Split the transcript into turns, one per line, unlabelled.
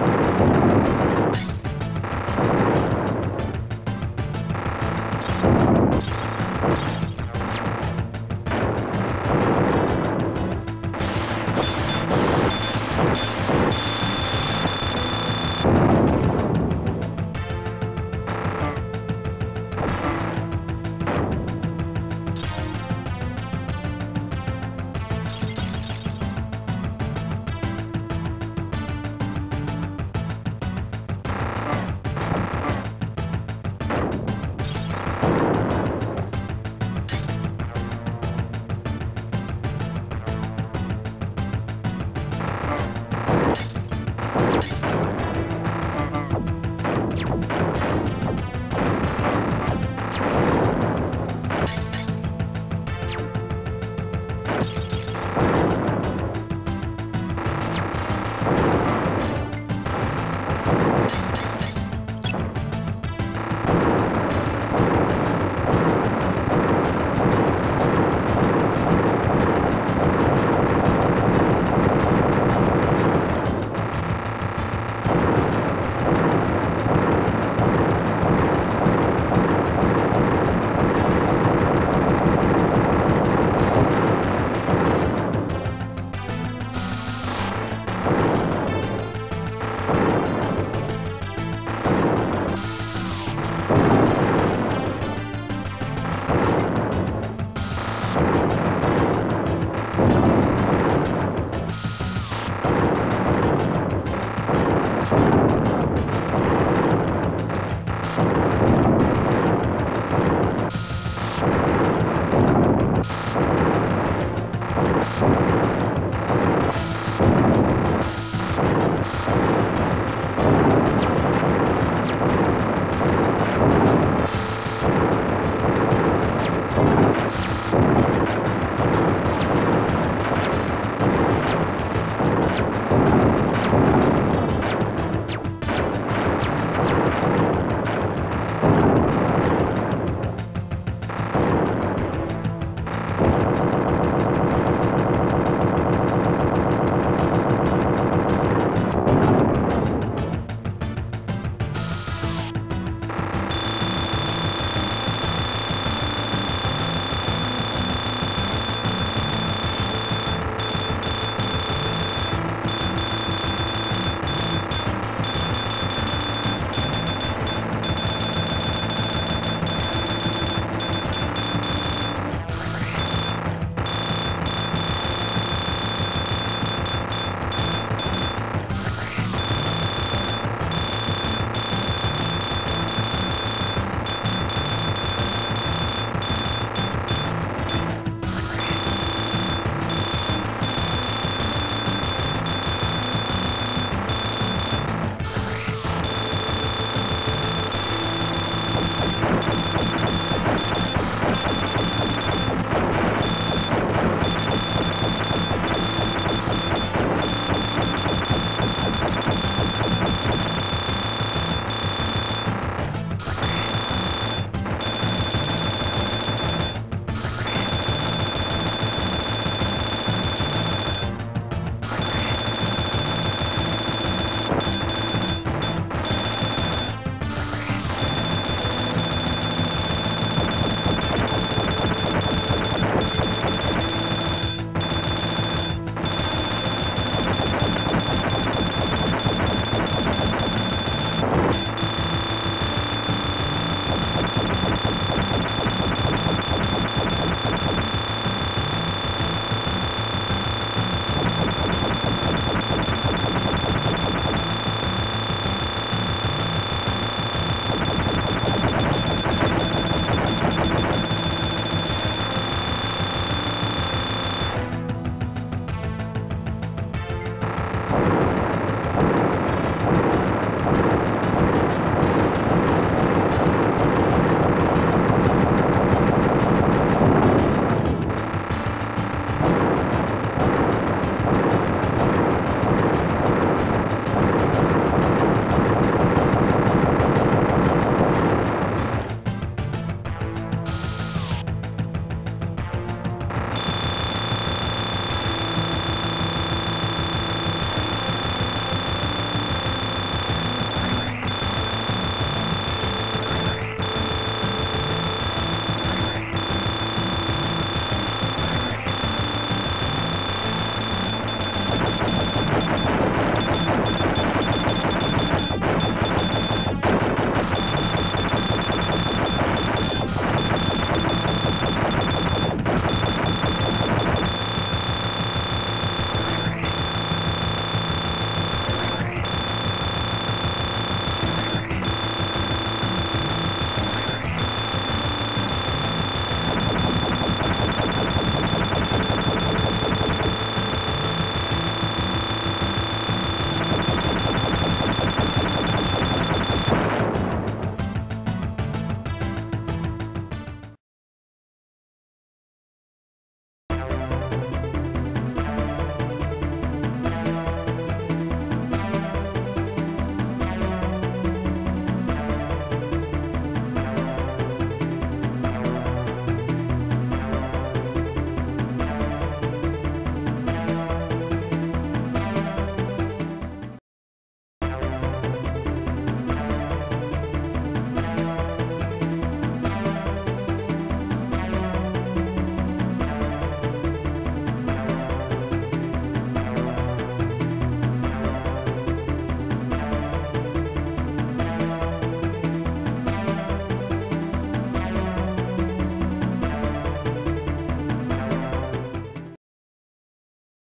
you Thank